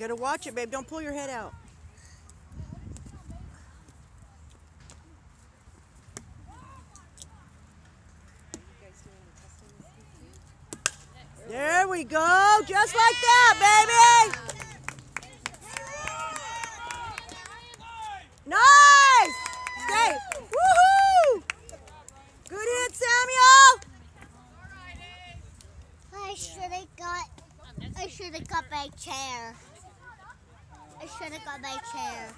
You gotta watch it, babe. Don't pull your head out. There we go. Just like that, baby. Nice. Stay. Woohoo. Good hit, Samuel. I should have got. I should have got my chair. I should have got my chair.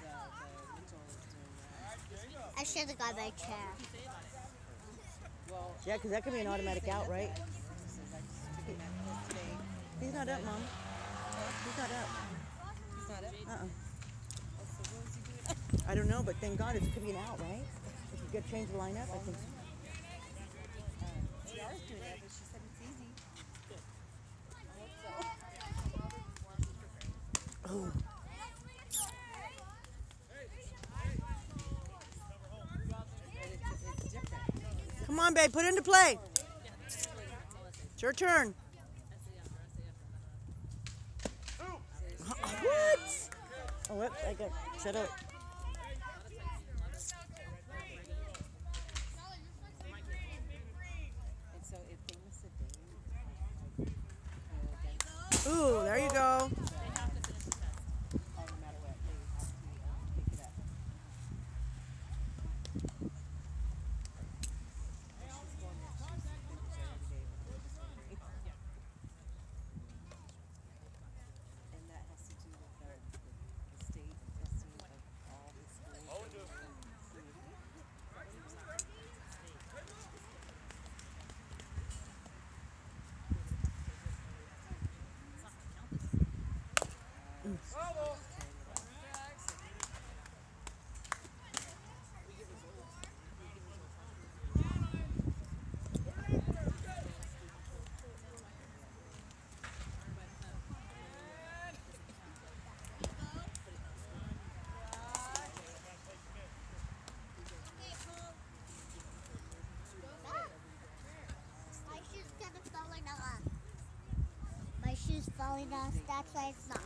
I should have got my chair. Yeah, because that could be an automatic out, right? He's not up, Mom. He's not up. He's not up. Uh-uh. Oh, so what was he doing? I don't know, but thank God it could be an out, right? If you could change the lineup, I think. Tiara's doing that, but she said it's easy. Oh. But it's, it's different. Come on, babe, put it into play. It's your turn. What? Oh, whoops, I got shut up. Falling off. That's why it's not.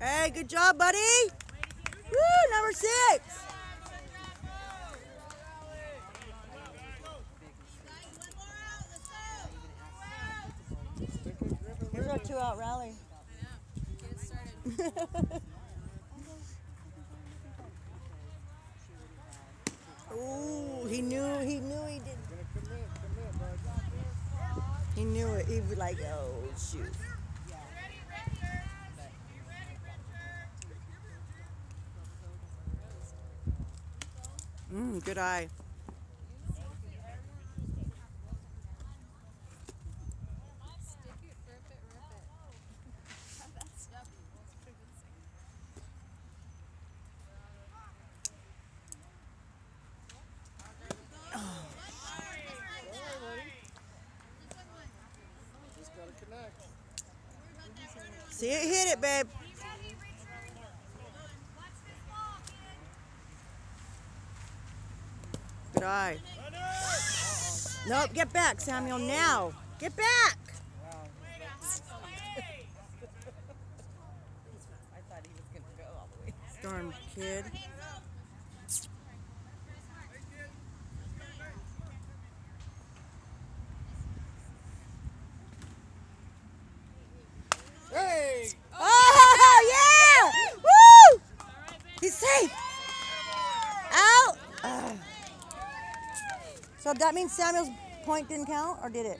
Hey, good job, buddy. Woo, number six. Two out rally. Ooh, he knew, he knew he did. He knew it. He was like, oh, shoot. Mm, good eye. See it hit it, babe. Good eye. Nope, get back, Samuel, now. Get back. I thought he was going to go all the way. Darn kid. Hey! Oh, yeah! Woo! He's safe. Out. Ugh. So that means Samuel's point didn't count, or did it?